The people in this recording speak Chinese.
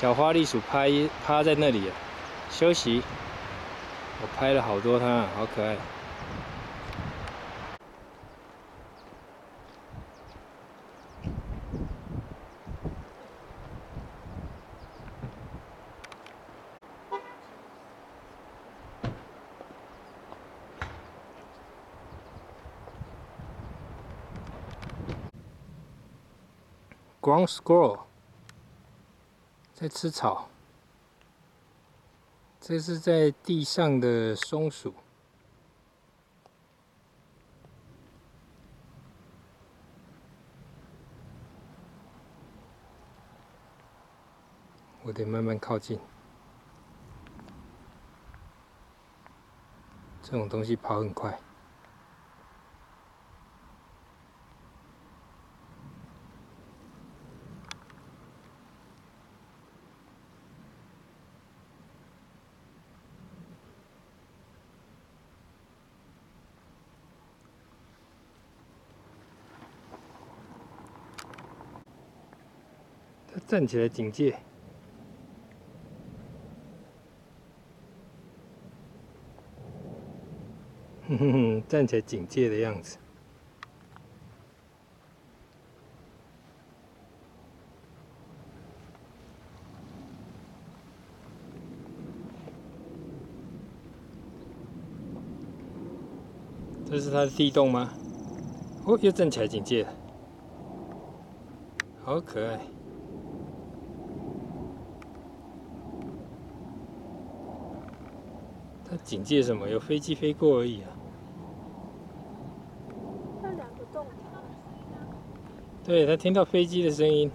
小花栗鼠趴一趴在那里，休息。我拍了好多它，好可爱。Ground squirrel 在吃草，这是在地上的松鼠。我得慢慢靠近，这种东西跑很快。站起来警戒，哼哼哼，站起来警戒的样子。这是他的地洞吗？哦，又站起来警戒了，好可爱。他警戒什么？有飞机飞过而已啊。那两个洞，对他听到飞机的声音，